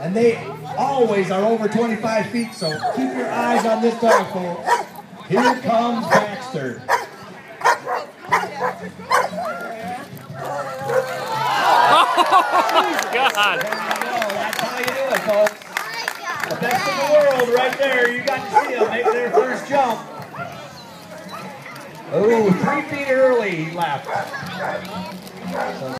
And they always are over 25 feet, so keep your eyes on this dog, folks. Here comes Baxter. Oh, God. That's how you do it, folks. The best in the world right there. You got to see them make their first jump. Oh, three feet early he left.